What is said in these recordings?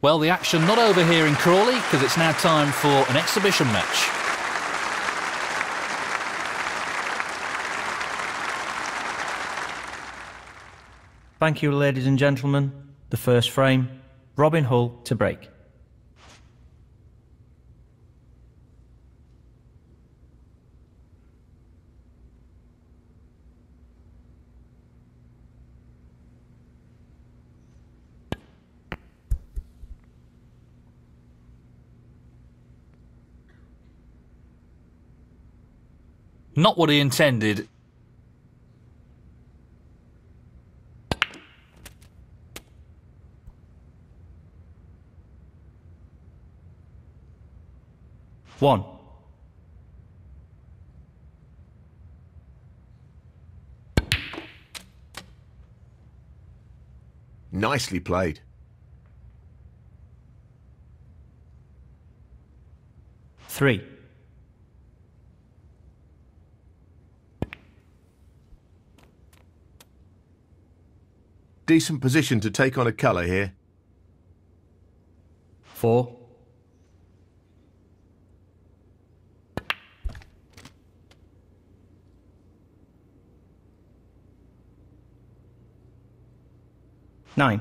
Well, the action not over here in Crawley because it's now time for an exhibition match. Thank you, ladies and gentlemen. The first frame, Robin Hull to break. Not what he intended. One. Nicely played. Three. Decent position to take on a colour here. Four. Nine.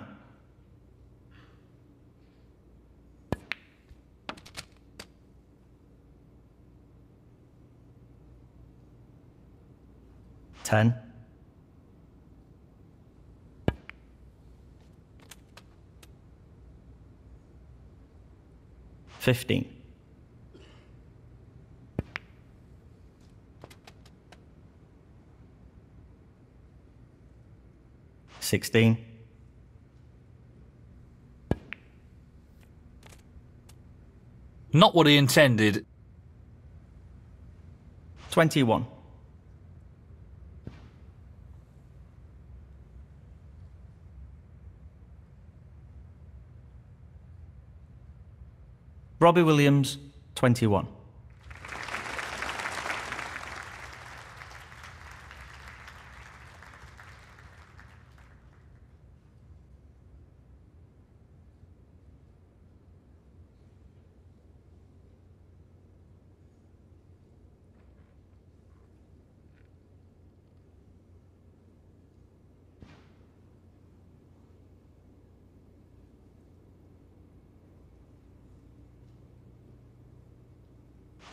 Ten. Fifteen. Sixteen. Not what he intended. 21. Robbie Williams, 21.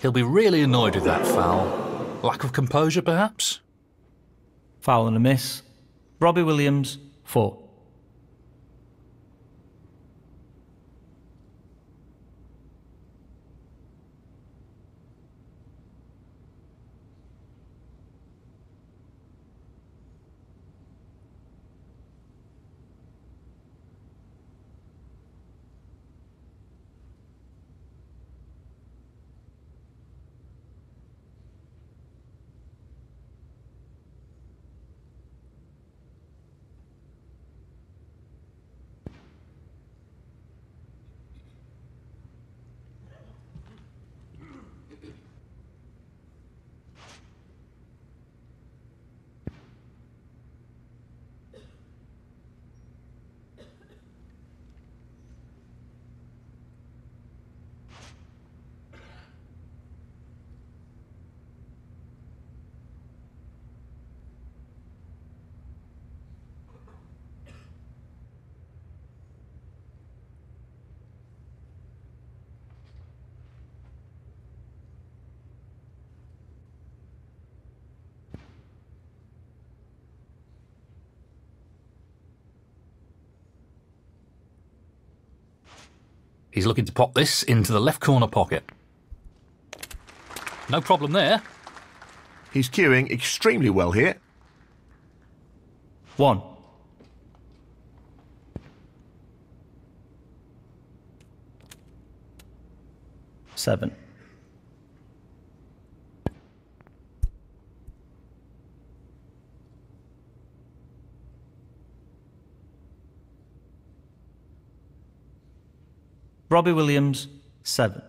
He'll be really annoyed with that foul. Lack of composure, perhaps? Foul and a miss. Robbie Williams, 4. He's looking to pop this into the left corner pocket. No problem there. He's cueing extremely well here. 1. Seven. Robbie Williams, seven.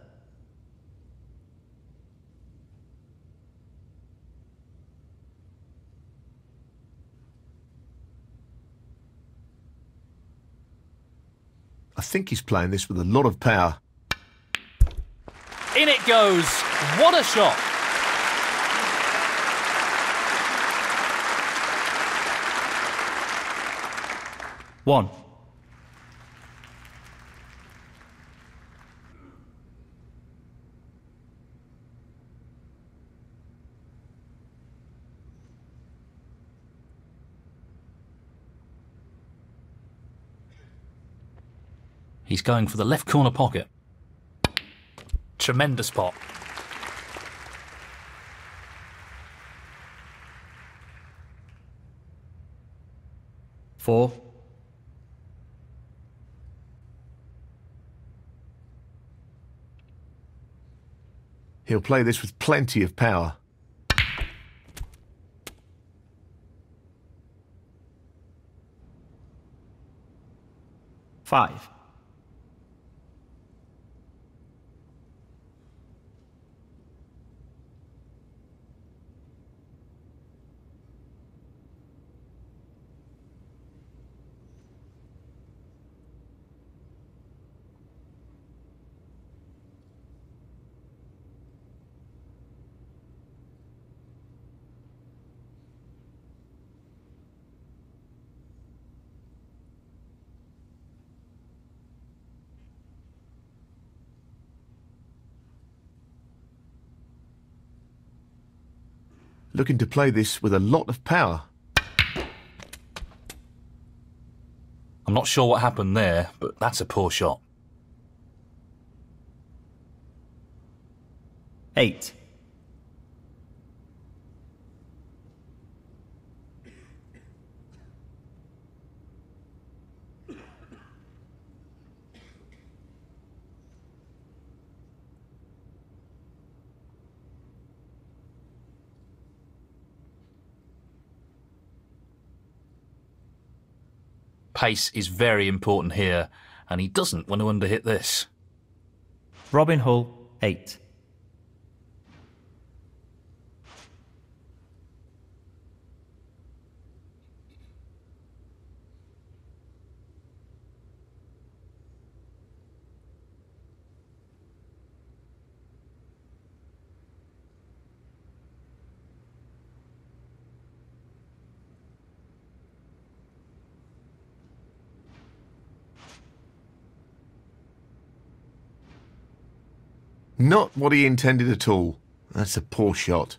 I think he's playing this with a lot of power. In it goes. What a shot. One. He's going for the left corner pocket. Tremendous pot. Four. He'll play this with plenty of power. Five. Looking to play this with a lot of power. I'm not sure what happened there, but that's a poor shot. Eight. Pace is very important here, and he doesn't want to underhit this. Robin Hull, eight. Not what he intended at all. That's a poor shot.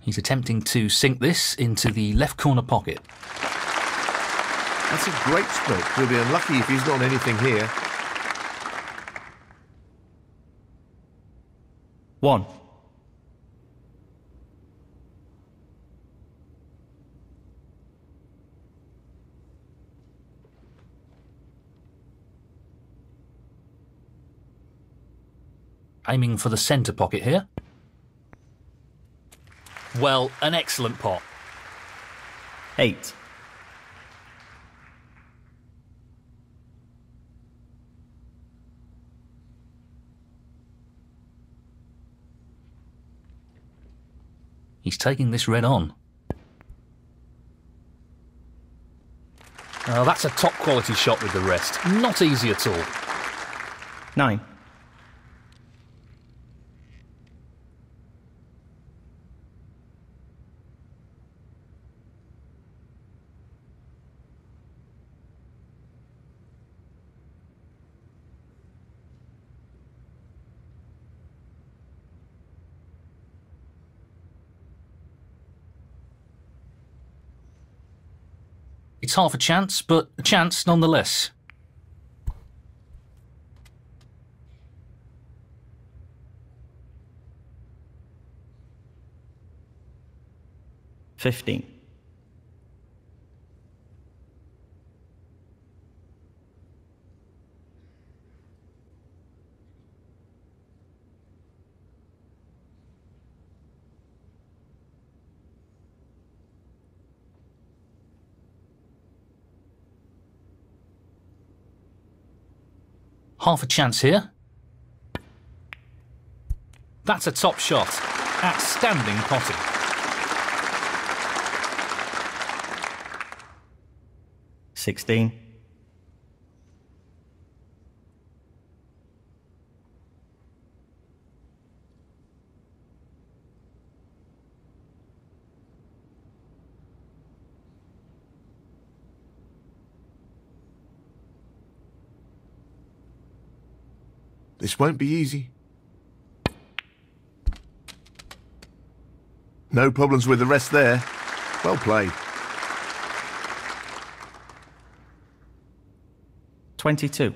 He's attempting to sink this into the left corner pocket. That's a great stroke. He'll be unlucky if he's not anything here. One. Aiming for the centre pocket here. Well, an excellent pot. Eight. He's taking this red on. Oh, that's a top quality shot with the rest. Not easy at all. Nine. It's half a chance, but a chance nonetheless. Fifteen. Half a chance here. That's a top shot. Outstanding potting. Sixteen. This won't be easy. No problems with the rest there. Well played. Twenty-two.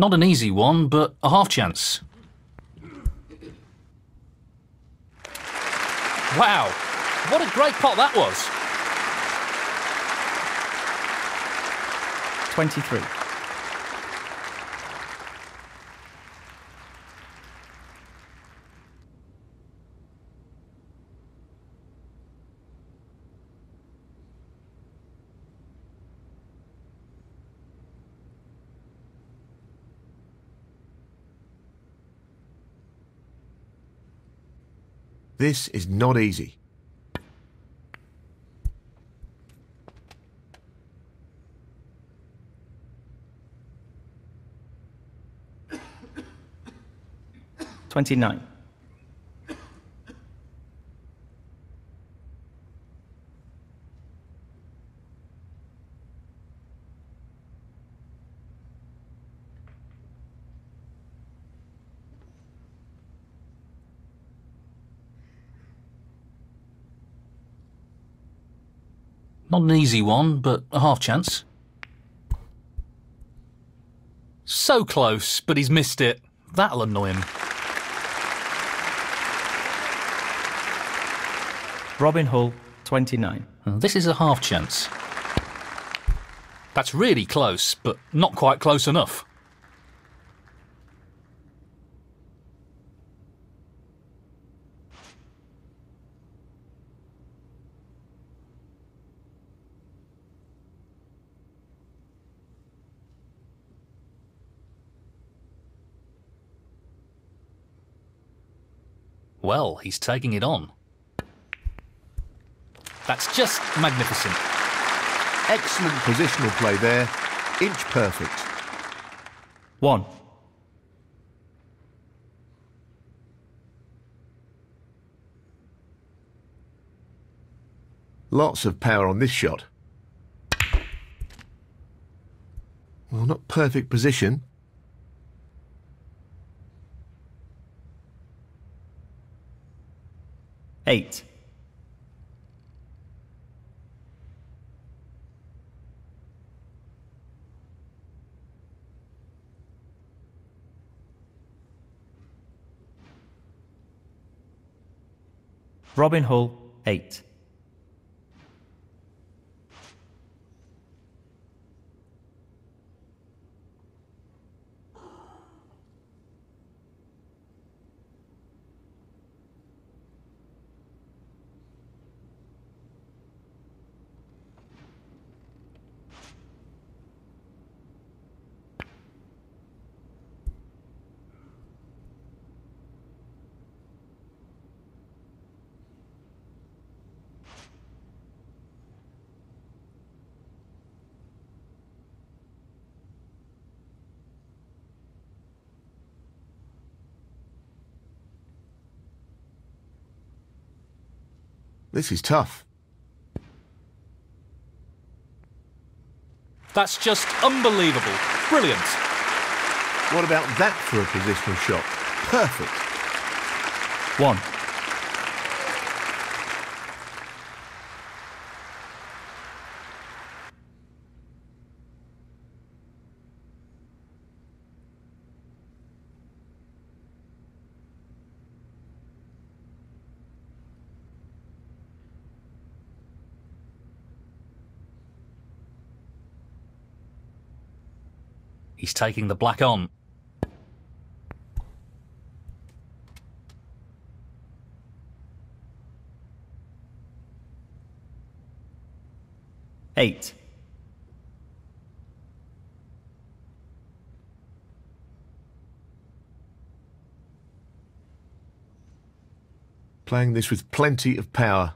Not an easy one, but a half chance. Wow, what a great pot that was. Twenty-three. This is not easy. Twenty-nine. Not an easy one, but a half chance. So close, but he's missed it. That'll annoy him. Robin Hull, twenty-nine. Mm, this is a half chance. That's really close, but not quite close enough. Well, he's taking it on. That's just magnificent. Excellent positional play there. Inch perfect. One. Lots of power on this shot. Well, not perfect position. Eight. Robin Hull, eight. This is tough. That's just unbelievable. Brilliant. What about that for a positional shot? Perfect. One. He's taking the black on. Eight. Playing this with plenty of power.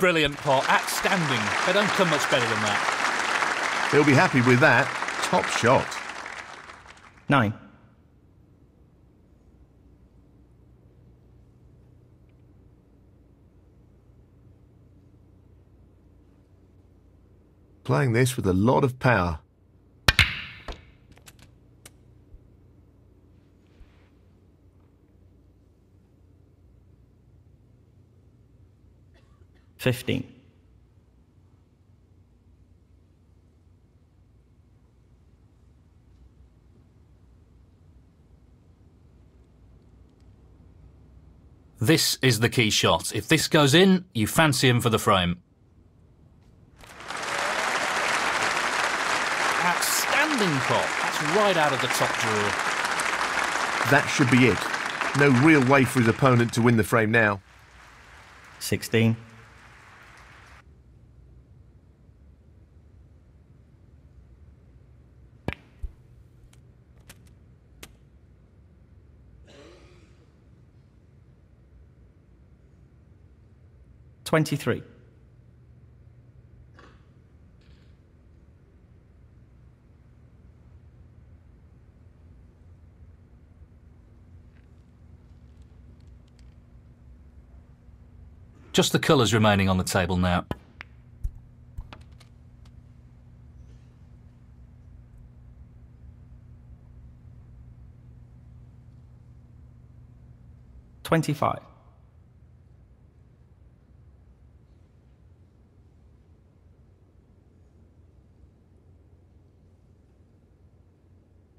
Brilliant pot. Outstanding. They don't come much better than that. He'll be happy with that. Top shot. Nine. Playing this with a lot of power. Fifteen. This is the key shot. If this goes in, you fancy him for the frame. Outstanding pot. That's right out of the top drawer. That should be it. No real way for his opponent to win the frame now. Sixteen. Twenty-three. Just the colours remaining on the table now. Twenty-five.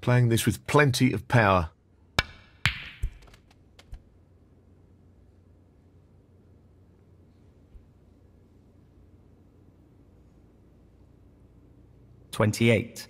Playing this with plenty of power. Twenty-eight.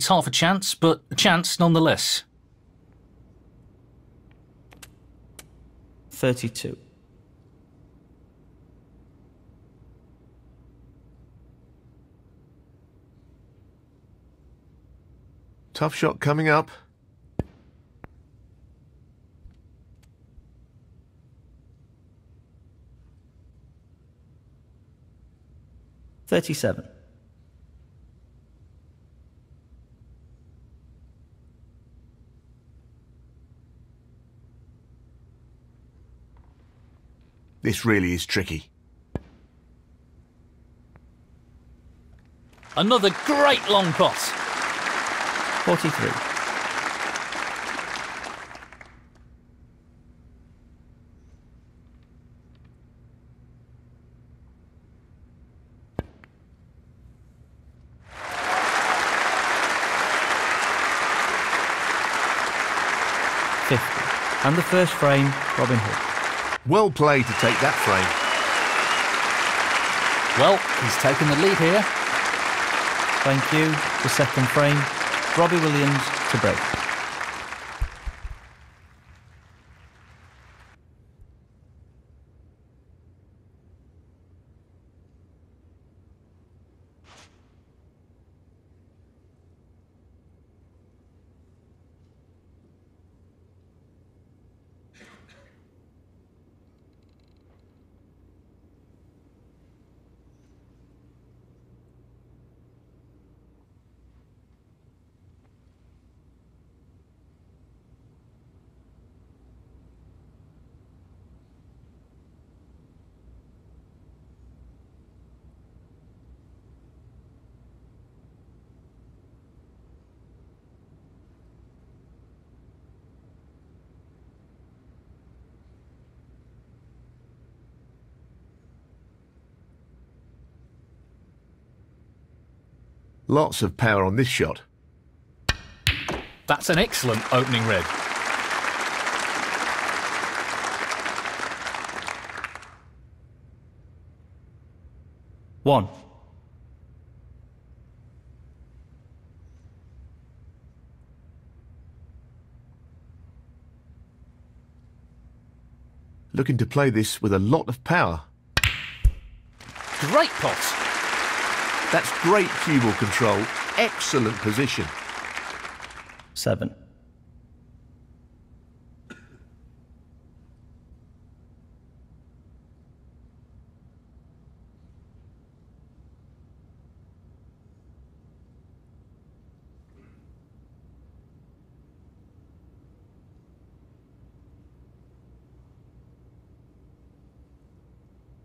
It's half a chance, but a chance nonetheless. Thirty-two. Tough shot coming up. Thirty-seven. This really is tricky. Another great long pot. Forty-three. Fifty. And the first frame, Robin Hull. Well played to take that frame. Well, he's taken the lead here. Thank you. The second frame, Robbie Williams to break. Lots of power on this shot. That's an excellent opening red. One. Looking to play this with a lot of power. Great pot. That's great cue ball control. Excellent position. Seven.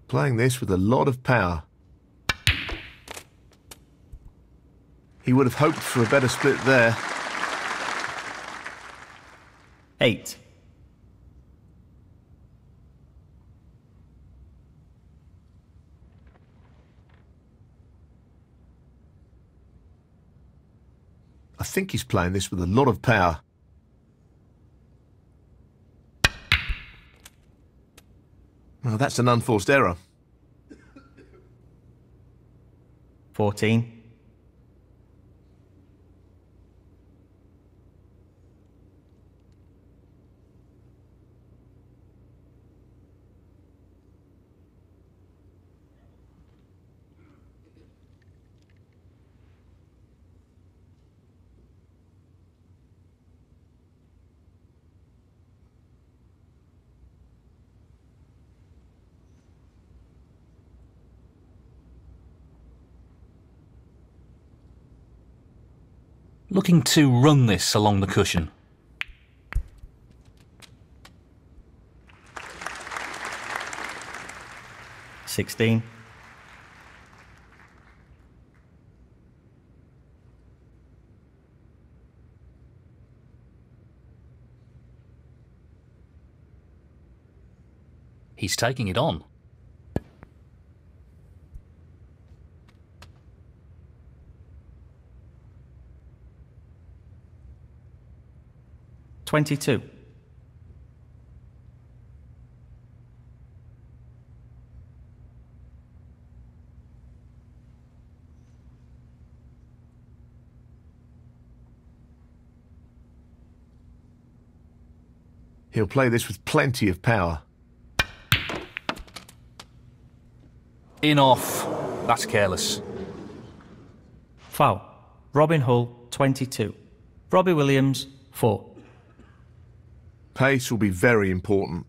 Playing this with a lot of power. He would have hoped for a better split there. Eight. I think he's playing this with a lot of power. Well, that's an unforced error. 14. Looking to run this along the cushion. Sixteen. He's taking it on. Twenty-two. He'll play this with plenty of power. In off. That's careless. Foul. Robin Hull, 22. Robbie Williams, 4. Pace will be very important.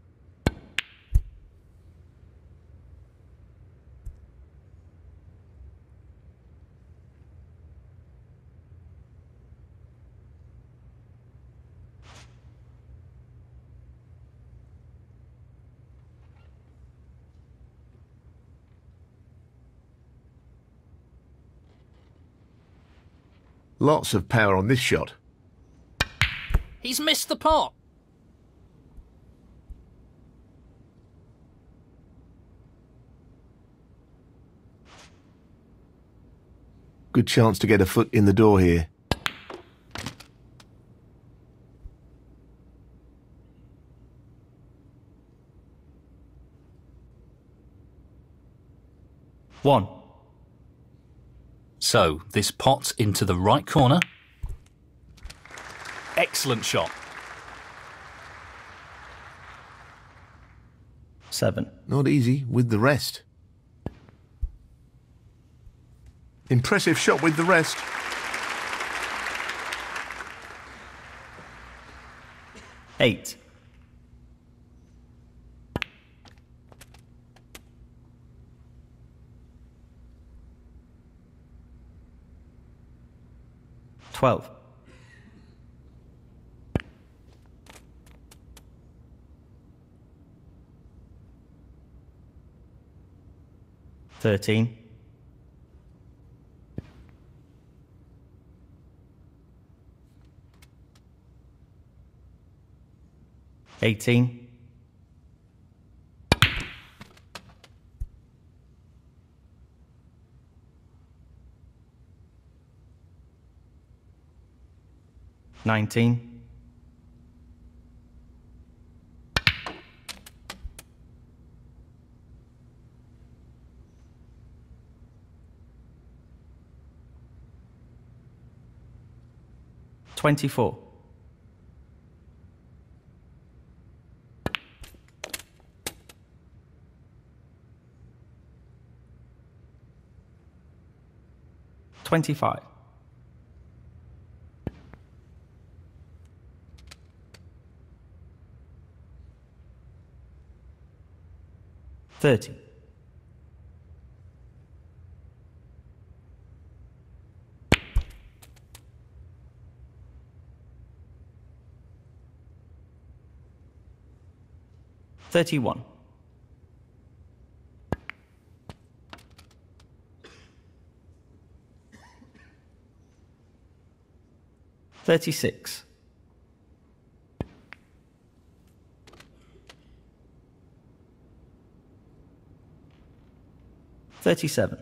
Lots of power on this shot. He's missed the pot. Good chance to get a foot in the door here. One. So, this pot into the right corner. Excellent shot. Seven. Not easy with the rest. Impressive shot with the rest. Eight. Twelve. Thirteen. Eighteen. 19. Twenty-four. Twenty-five. Thirty. Thirty-one. 36. Thirty-seven.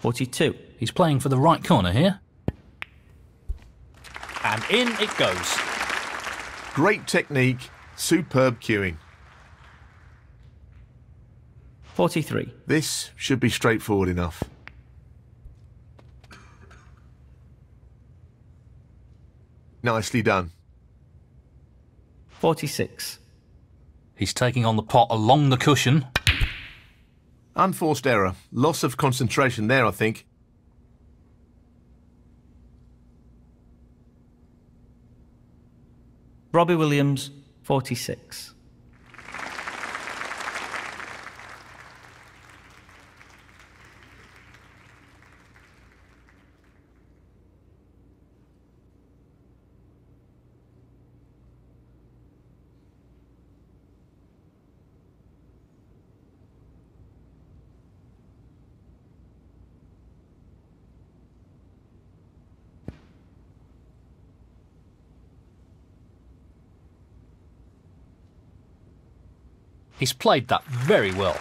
Forty-two. He's playing for the right corner here. And in it goes. Great technique, superb cueing. 43. This should be straightforward enough. Nicely done. 46. He's taking on the pot along the cushion. Unforced error. Loss of concentration there, I think. Robbie Williams, 46. He's played that very well.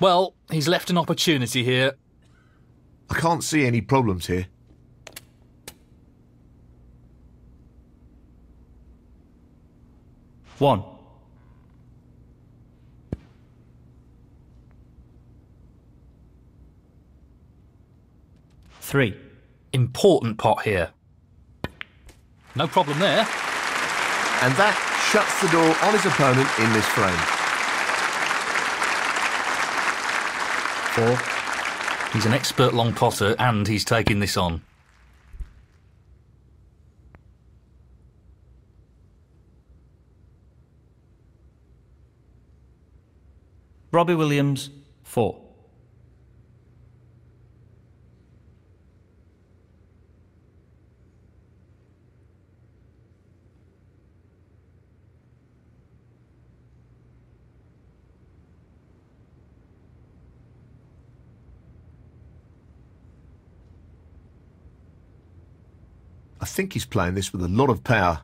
Well, he's left an opportunity here. I can't see any problems here. One. Three. Important pot here. No problem there. And that shuts the door on his opponent in this frame. for. He's an expert long potter and he's taking this on. Robbie Williams, 4. Think he's playing this with a lot of power.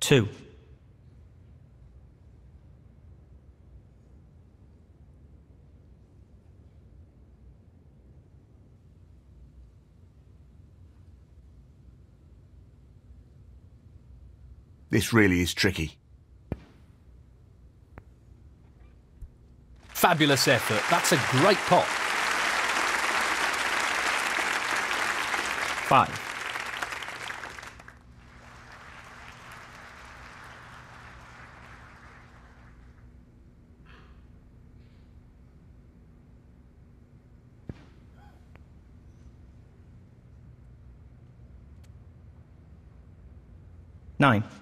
Two. This really is tricky. Fabulous effort. That's a great pot. Five. Nine.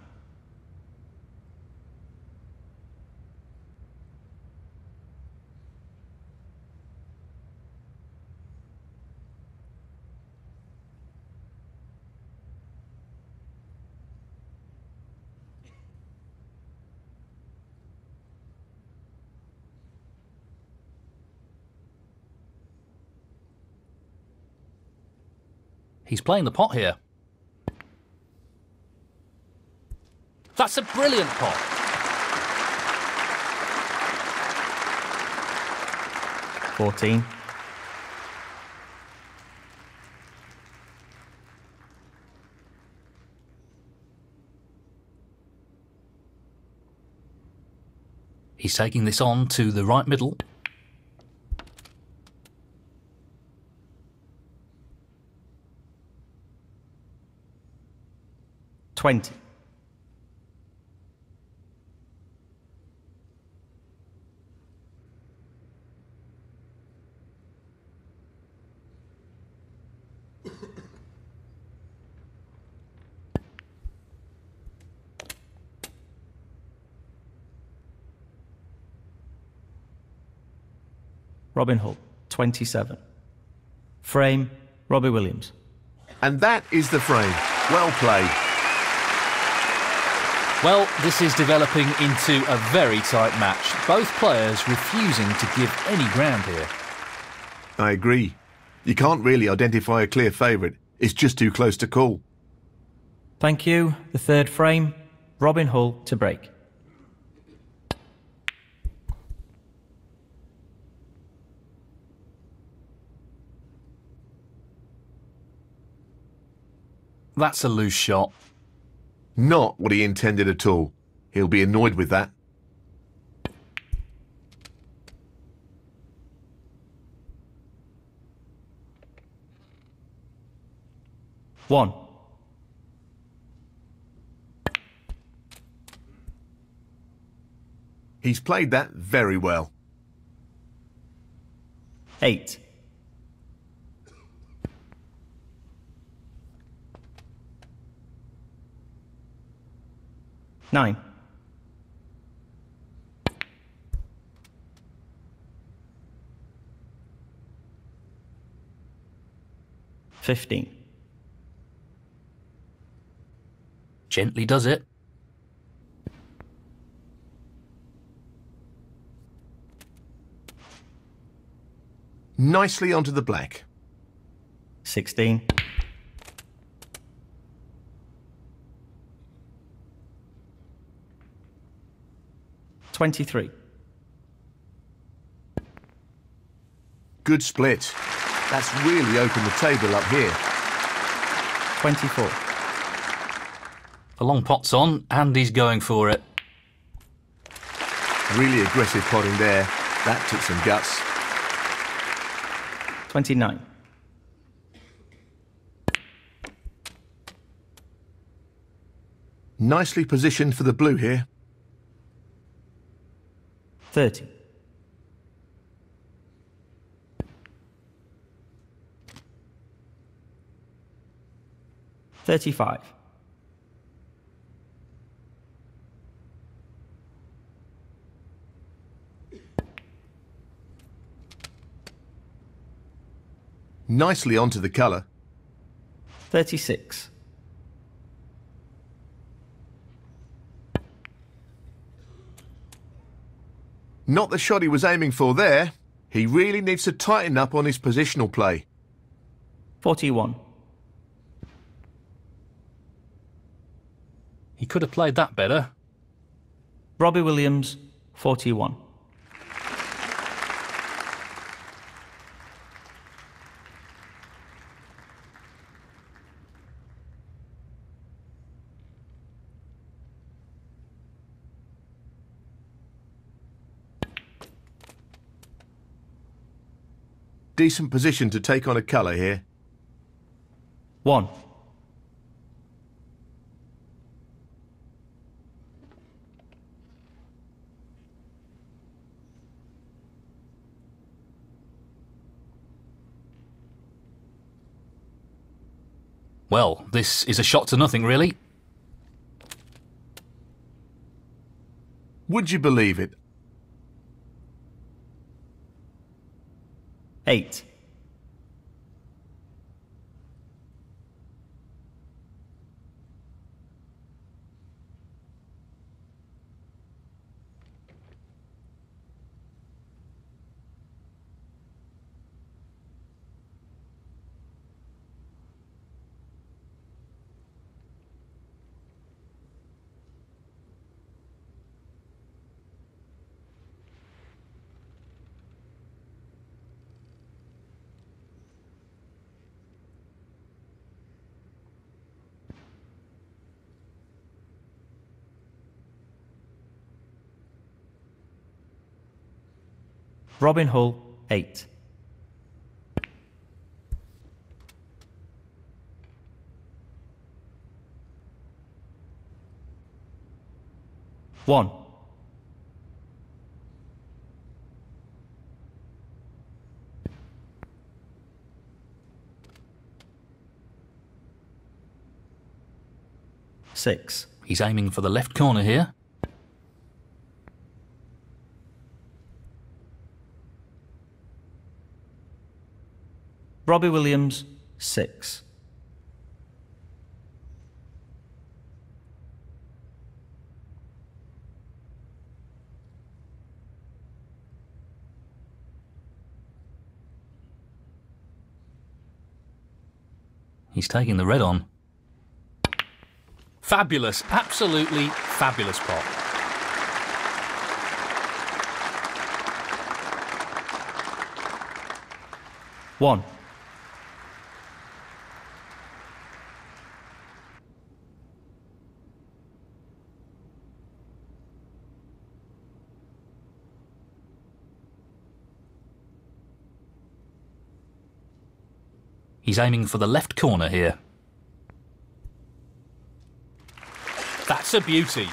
He's playing the pot here. That's a brilliant pot. Fourteen. He's taking this on to the right middle. Twenty. Robin Hull, 27. Frame, Robbie Williams. And that is the frame. Well played. Well, this is developing into a very tight match. Both players refusing to give any ground here. I agree. You can't really identify a clear favourite. It's just too close to call. Thank you. The third frame, Robin Hull to break. That's a loose shot. Not what he intended at all. He'll be annoyed with that. One. He's played that very well. Eight. Nine. Fifteen. Gently does it. Nicely onto the black. Sixteen. Twenty-three. Good split. That's really opened the table up here. Twenty-four. The long pot's on, and he's going for it. Really aggressive potting there. That took some guts. 29. Nicely positioned for the blue here. 30. Thirty-five. Nicely onto the colour. Thirty-six. Not the shot he was aiming for there. He really needs to tighten up on his positional play. Forty-one. He could have played that better. Robbie Williams, forty-one. Decent position to take on a colour here. One. Well, this is a shot to nothing, really. Would you believe it? 8. Robin Hull, 8. One. Six. He's aiming for the left corner here. Robbie Williams, 6. He's taking the red on. Fabulous, absolutely fabulous pot. One. He's aiming for the left corner here. That's a beauty.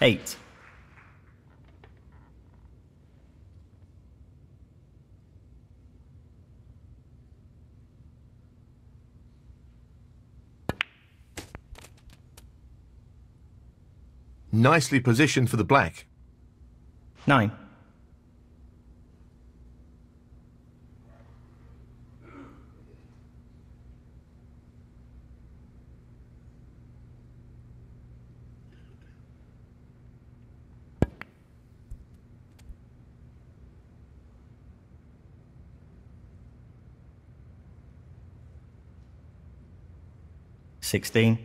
Eight. Nicely positioned for the black. Nine. Sixteen.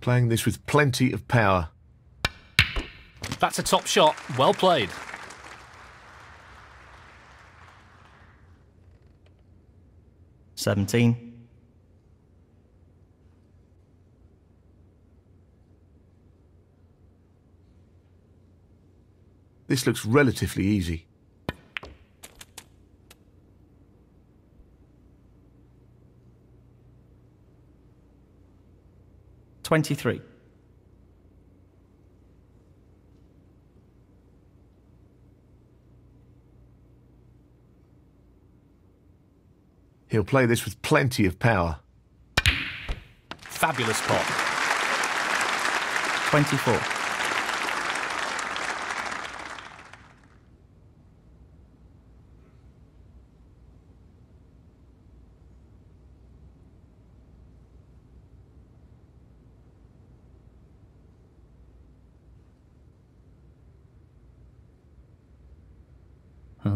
Playing this with plenty of power. That's a top shot. Well played. Seventeen. This looks relatively easy. Twenty-three. He'll play this with plenty of power. Fabulous pot. 24.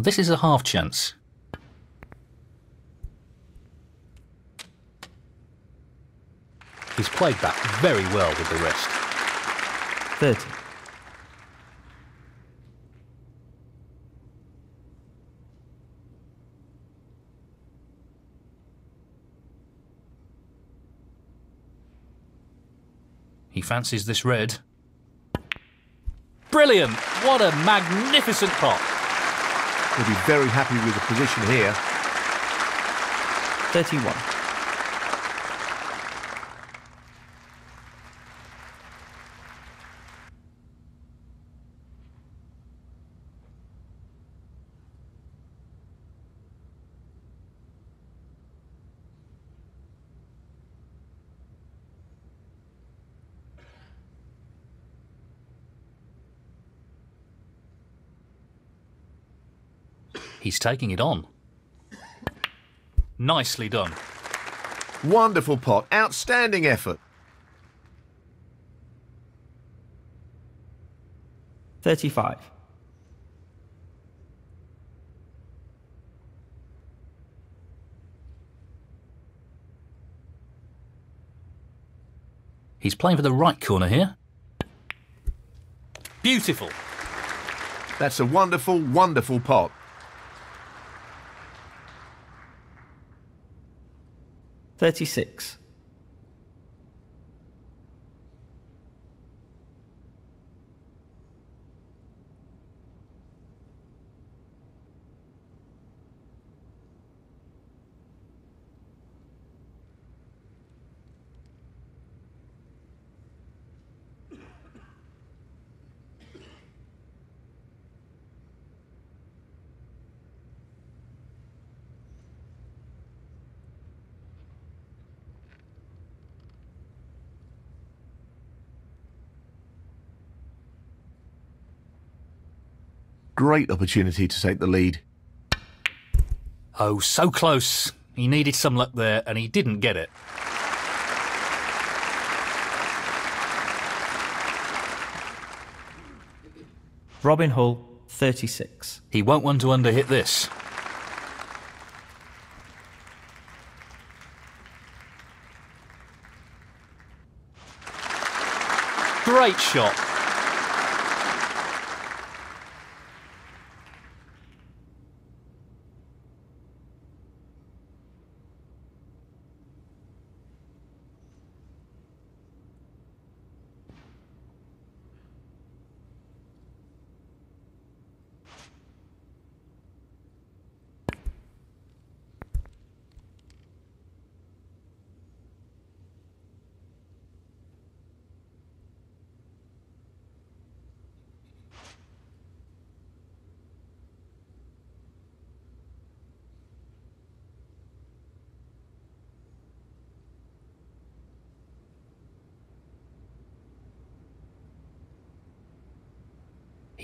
This is a half chance. He's played that very well with the rest. Thirty. He fancies this red. Brilliant! What a magnificent pot. He'll be very happy with the position here. Thirty-one. He's taking it on. Nicely done. Wonderful pot. Outstanding effort. 35. He's playing for the right corner here. Beautiful. That's a wonderful, wonderful pot. Thirty-six. Great opportunity to take the lead. Oh, so close. He needed some luck there, and he didn't get it. Robin Hull, 36. He won't want to underhit this. Great shot.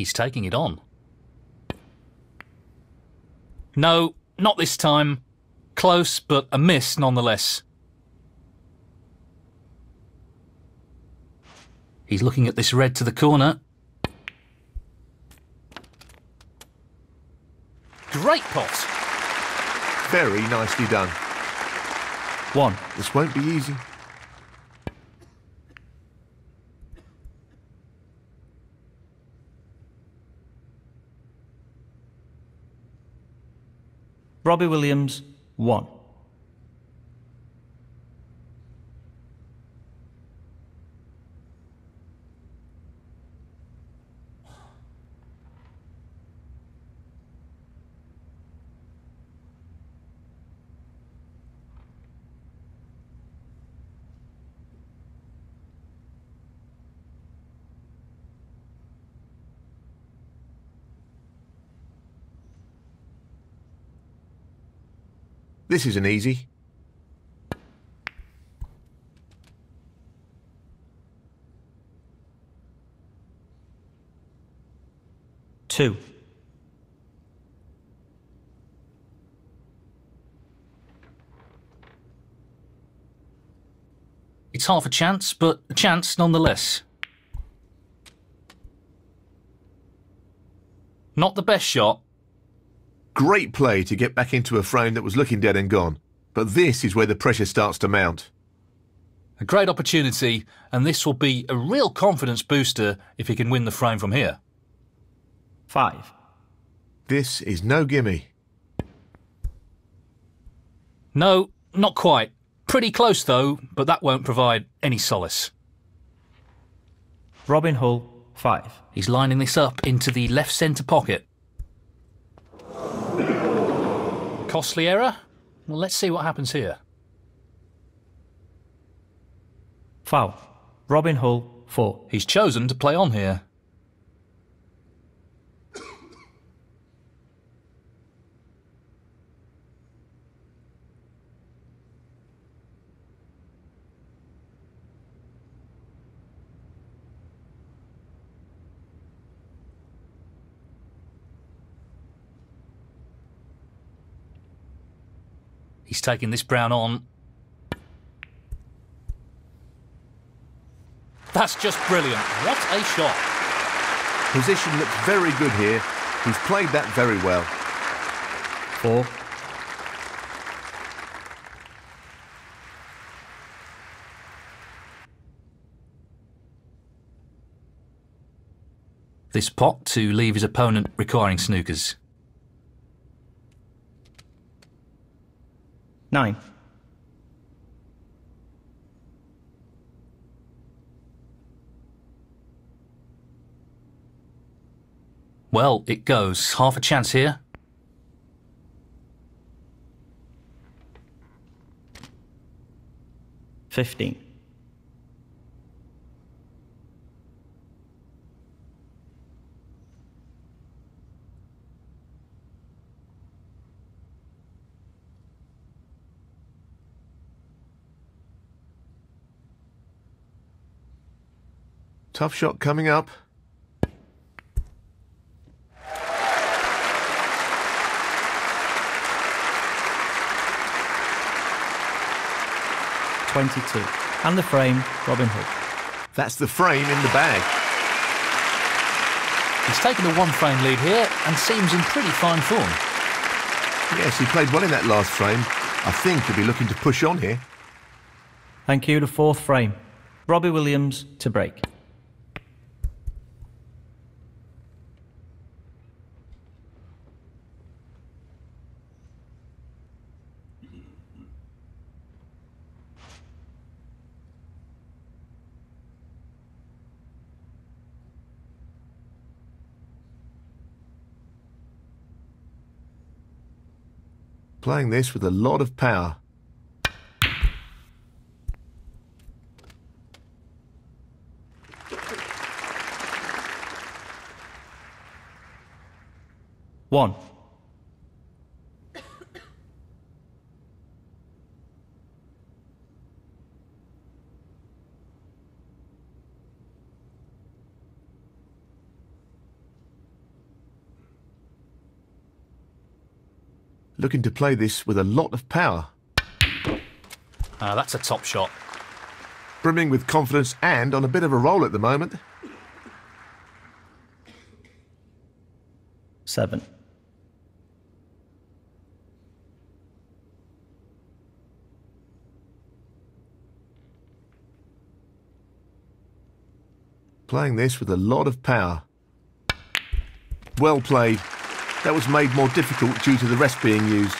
He's taking it on. No, not this time. Close, but a miss nonetheless. He's looking at this red to the corner. Great pot. Very nicely done. 1. This won't be easy. Robbie Williams, 1. This isn't easy. Two. It's half a chance, but a chance nonetheless. Not the best shot. Great play to get back into a frame that was looking dead and gone. But this is where the pressure starts to mount. A great opportunity, and this will be a real confidence booster if he can win the frame from here. 5. This is no gimme. No, not quite. Pretty close though, but that won't provide any solace. Robin Hull, 5. He's lining this up into the left centre pocket. Costly error? Well, let's see what happens here. Foul. Robin Hull, 4. He's chosen to play on here. He's taking this brown on. That's just brilliant. What a shot. Position looks very good here. He's played that very well. Four. This pot to leave his opponent requiring snookers. Nine. Well, it goes. Half a chance here. Fifteen. Tough shot coming up. Twenty-two. And the frame, Robin Hull. That's the frame in the bag. He's taken a one-frame lead here and seems in pretty fine form. Yes, he played well in that last frame. I think he'll be looking to push on here. Thank you, the fourth frame. Robbie Williams to break. Playing this with a lot of power. One. Looking to play this with a lot of power. Ah, that's a top shot. Brimming with confidence and on a bit of a roll at the moment. Seven. Playing this with a lot of power. Well played. That was made more difficult due to the rest being used.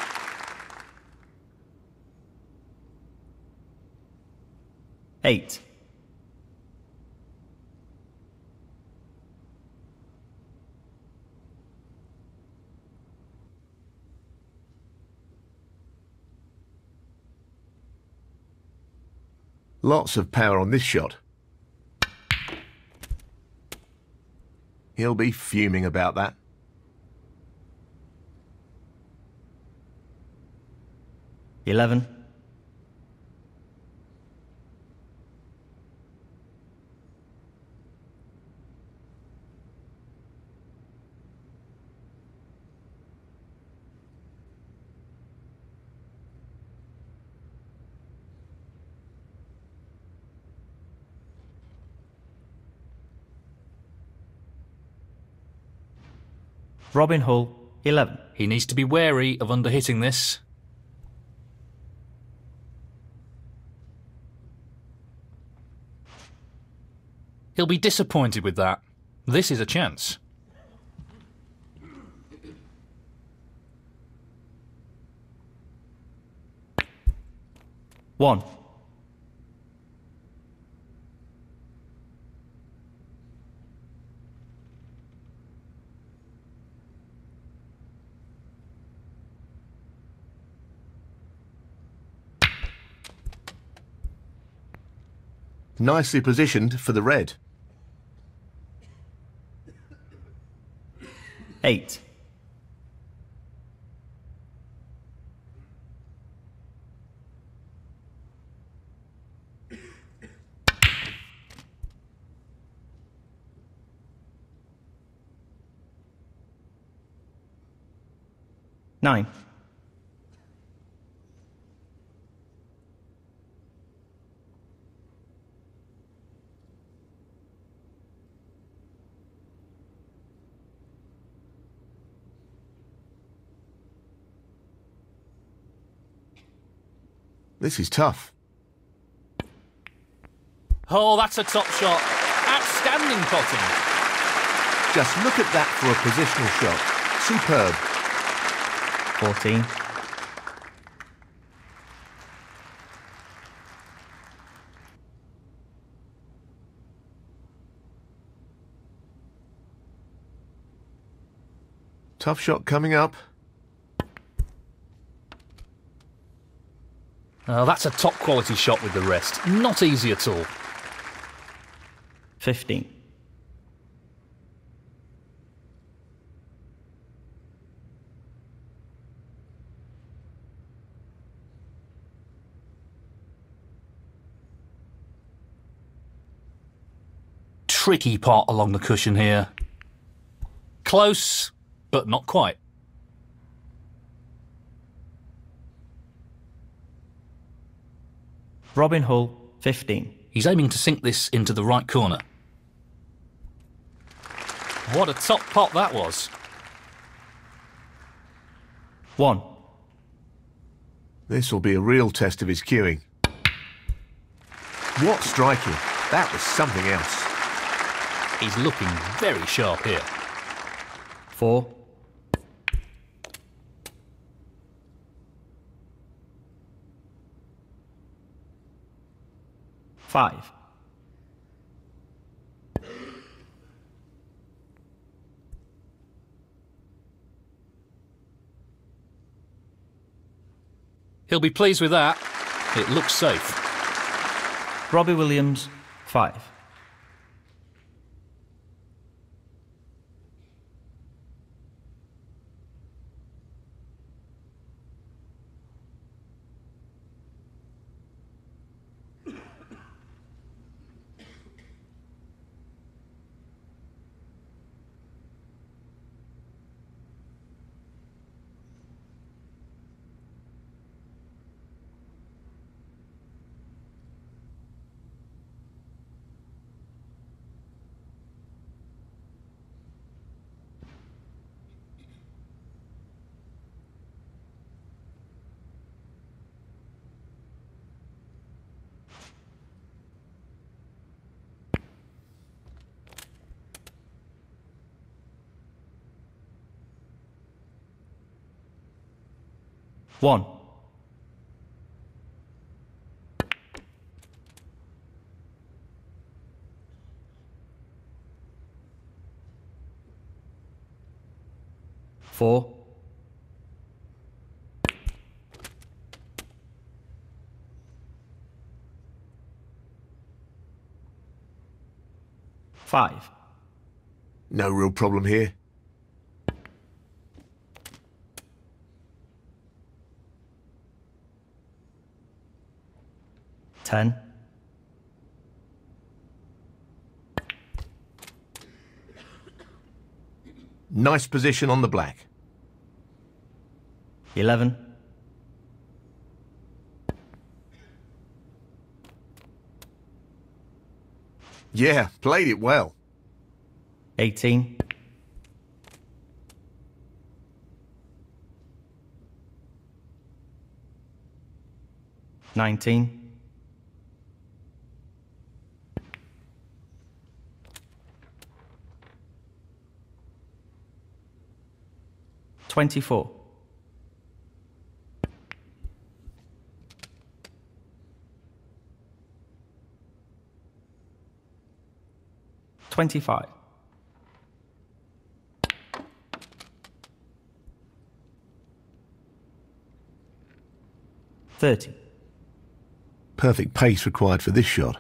Eight. Lots of power on this shot. He'll be fuming about that. Eleven. Robin Hull, 11. He needs to be wary of underhitting this. He'll be disappointed with that. This is a chance. One. Nicely positioned for the red. Eight. Nine. This is tough. Oh, that's a top shot. Outstanding potting. Just look at that for a positional shot. Superb. 14. Tough shot coming up. Oh, that's a top quality shot with the rest. Not easy at all. 15. Tricky pot along the cushion here. Close, but not quite. Robin Hull, 15. He's aiming to sink this into the right corner. What a top pot that was. One. This will be a real test of his cueing. What striking. That was something else. He's looking very sharp here. Four. 5. He'll be pleased with that. It looks safe. Robbie Williams, 5. One. Four. Five. No real problem here. Ten. Nice position on the black. Eleven. Yeah, played it well. Eighteen. Nineteen. Twenty-four. Twenty-five. Thirty. Perfect pace required for this shot.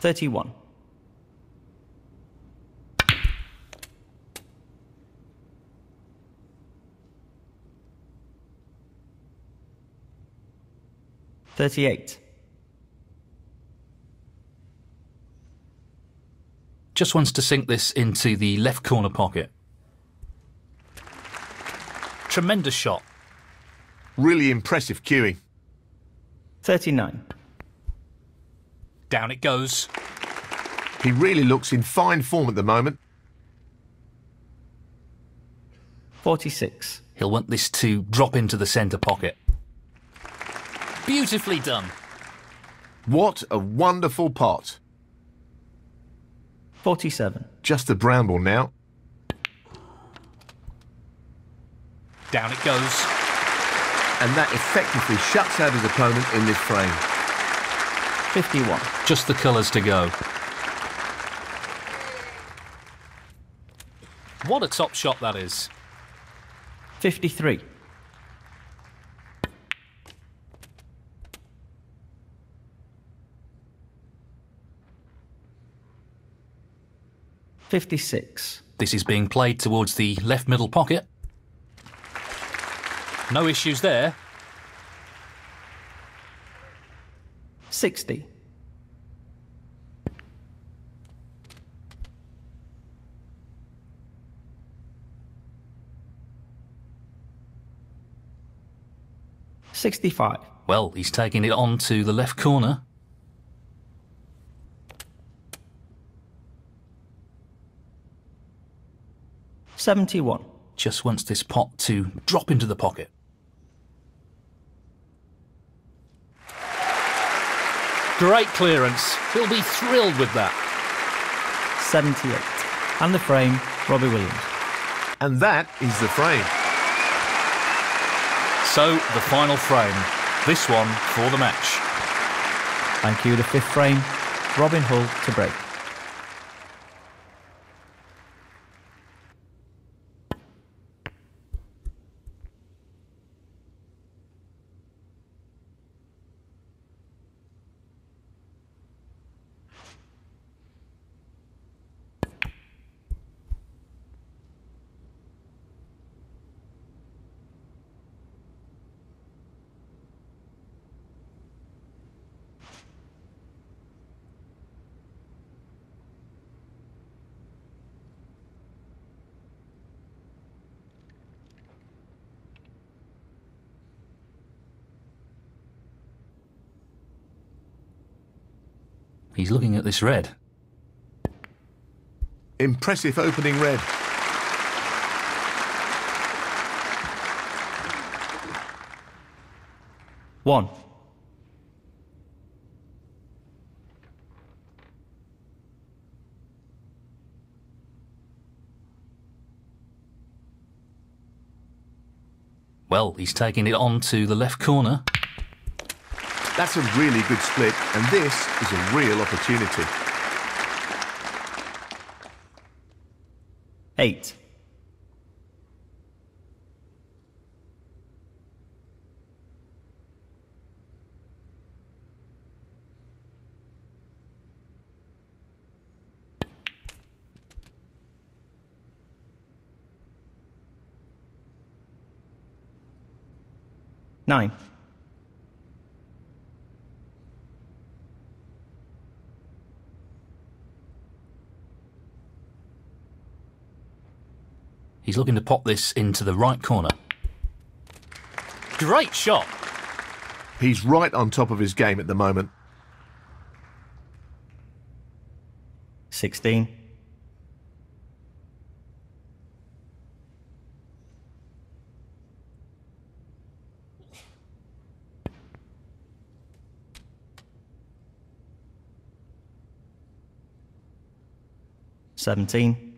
Thirty-one. Thirty-eight. Just wants to sink this into the left corner pocket. Tremendous shot. Really impressive cueing. Thirty-nine. Down it goes. He really looks in fine form at the moment. 46. He'll want this to drop into the centre pocket. Beautifully done. What a wonderful pot. 47. Just a bramble now. Down it goes. And that effectively shuts out his opponent in this frame. 51. Just the colours to go. What a top shot that is. 53. Fifty-six. This is being played towards the left middle pocket. No issues there. Sixty. Sixty-five. Well, he's taking it on to the left corner. Seventy-one. Just wants this pot to drop into the pocket. Great clearance. He'll be thrilled with that. Seventy-eight. And the frame, Robbie Williams. And that is the frame. So, the final frame. This one for the match. Thank you, the fifth frame, Robin Hull to break. He's looking at this red. Impressive opening red. One. Well, he's taking it on to the left corner. That's a really good split, and this is a real opportunity. Eight. Nine. He's looking to pop this into the right corner. Great shot. He's right on top of his game at the moment. Sixteen. Seventeen.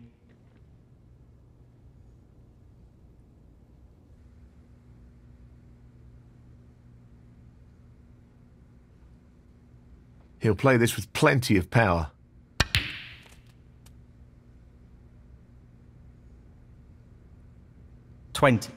He'll play this with plenty of power. Twenty.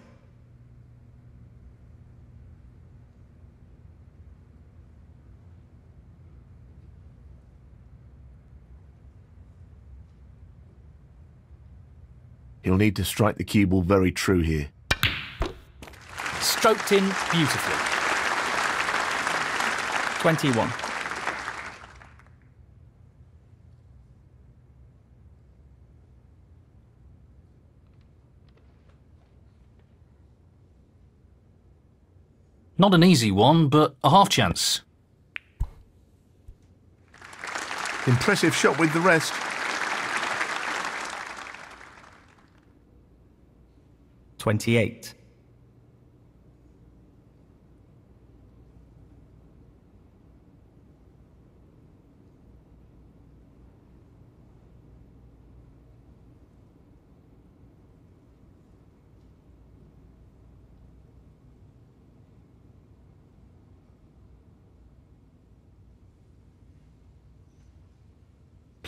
He'll need to strike the cue ball very true here. Stroked in beautifully. Twenty-one. Not an easy one, but a half chance. Impressive shot with the rest. 28.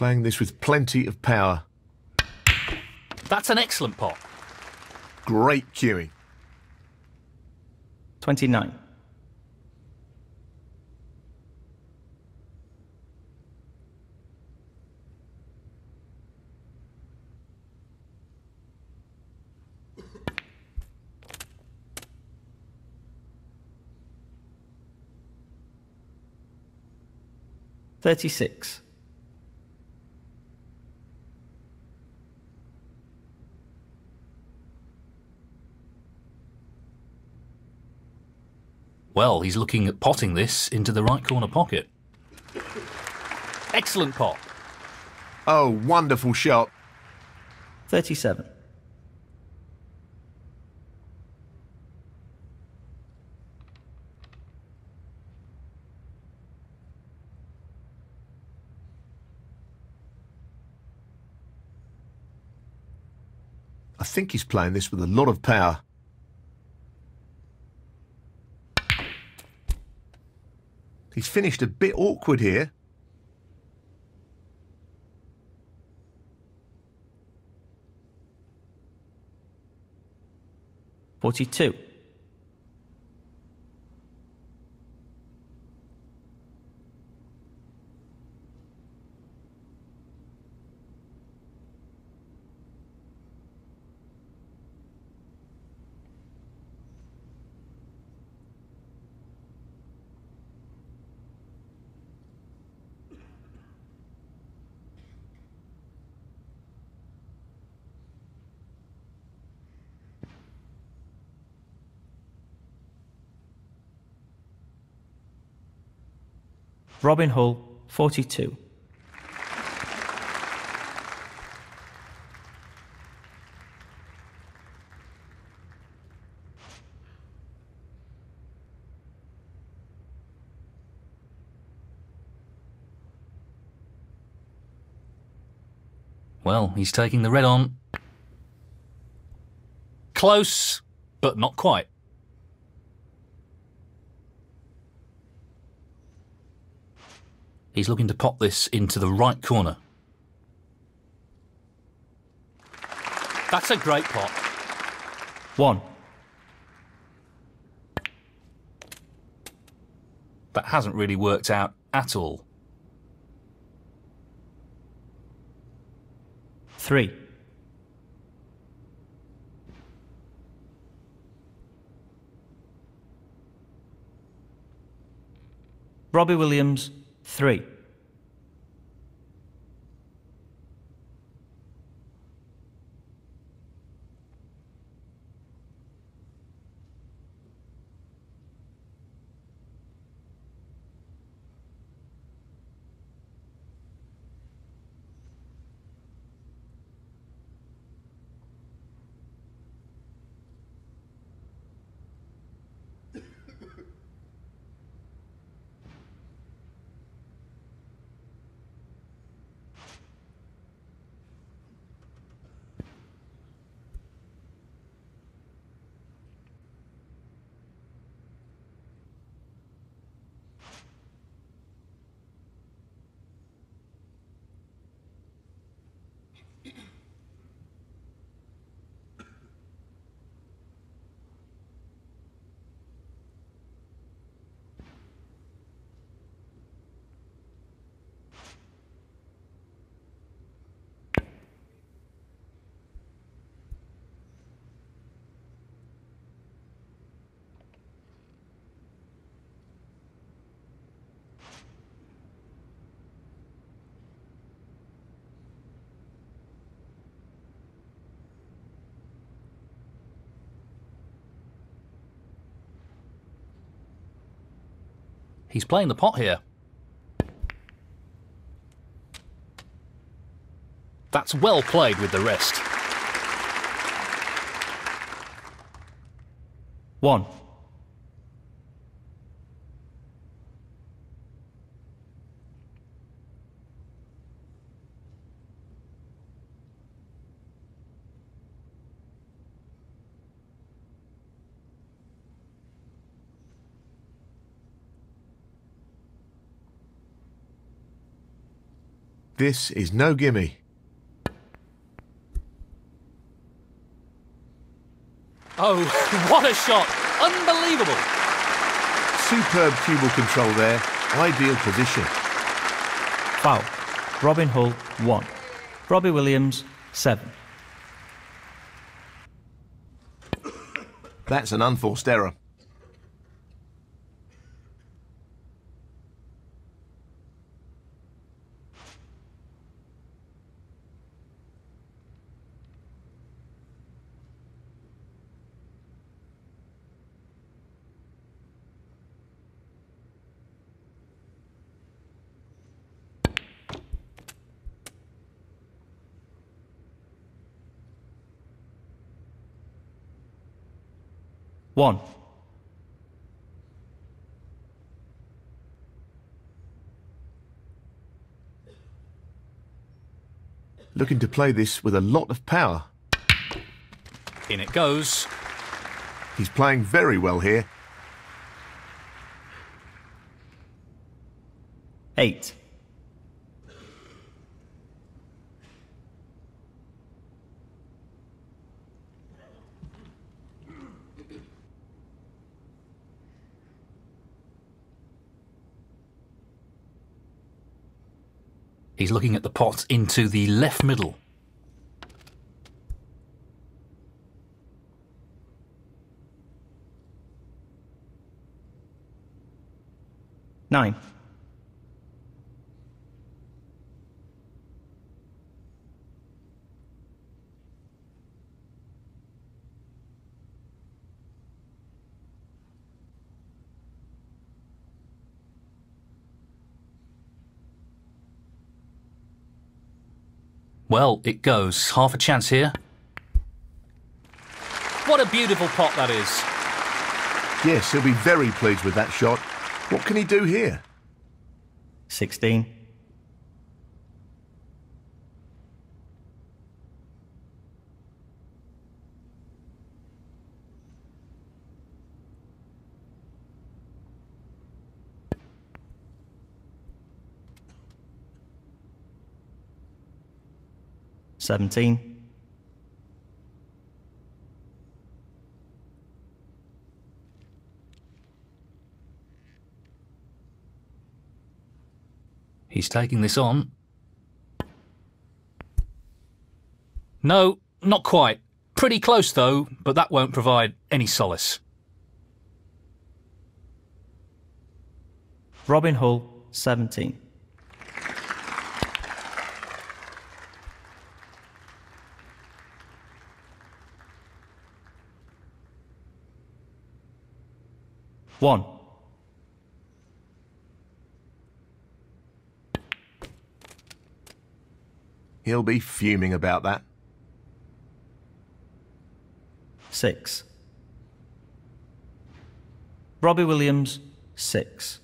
Playing this with plenty of power. That's an excellent pot. Great cueing. 29. Thirty-six. Well, he's looking at potting this into the right corner pocket. Excellent pot. Oh, wonderful shot. 37. I think he's playing this with a lot of power. He's finished a bit awkward here. Forty-two. Robin Hull, 42. Well, he's taking the red on. Close, but not quite. He's looking to pop this into the right corner. That's a great pot. 1. That hasn't really worked out at all. 3. Robbie Williams, 3. He's playing the pot here. That's well played with the wrist. One. This is no gimme. Oh, what a shot! Unbelievable! Superb cue ball control there. Ideal position. Foul. Robin Hull 1. Robbie Williams 7. That's an unforced error. One. Looking to play this with a lot of power. In it goes. He's playing very well here. Eight. He's looking at the pot into the left middle. Nine. Well, it goes. Half a chance here. What a beautiful pot that is. Yes, he'll be very pleased with that shot. What can he do here? 16. Seventeen. He's taking this on. No, not quite. Pretty close though, but that won't provide any solace. Robin Hull, 17. One. He'll be fuming about that. Six. Robbie Williams, six.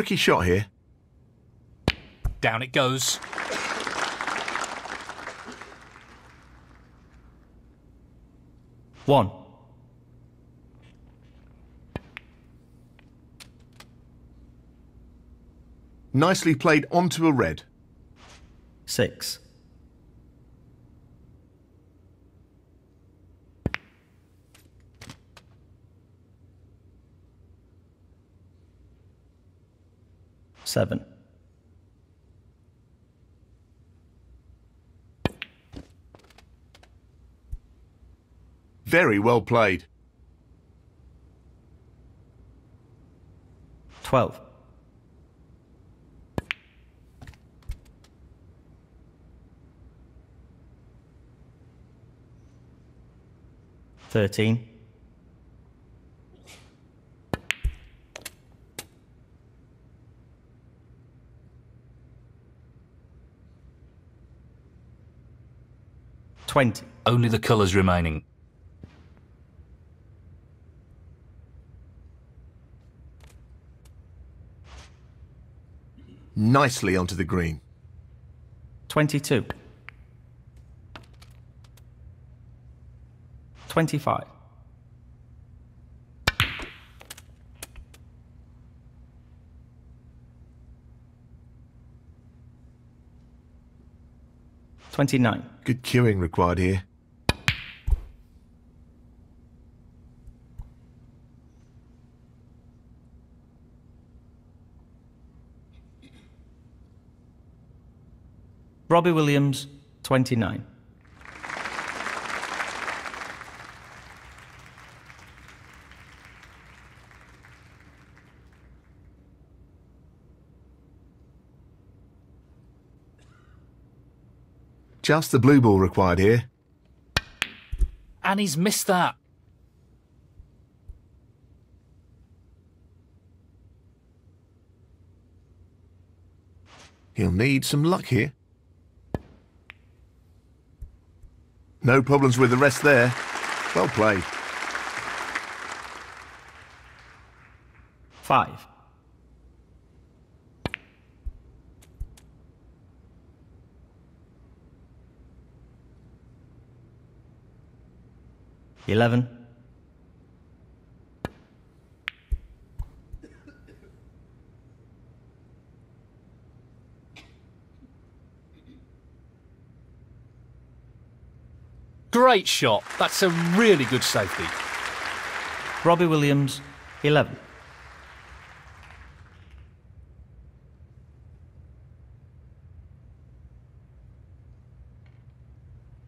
Tricky shot here. Down it goes. One. Nicely played onto a red. Six. 7. Very well played. 12. Thirteen. Twenty. Only the colours remaining. Nicely onto the green. 22. 25. Twenty-nine. Good cueing required here. Robbie Williams, 29. Just the blue ball required here. And he's missed that. He'll need some luck here. No problems with the rest there. Well played. Five. Eleven. Great shot. That's a really good safety. Robbie Williams, 11.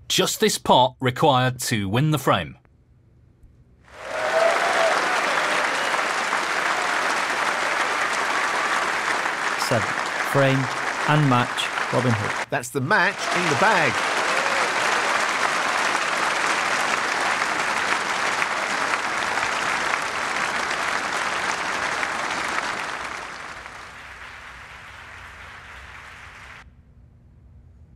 Just this pot required to win the frame. Seven. Frame and match Robin Hull. That's the match in the bag.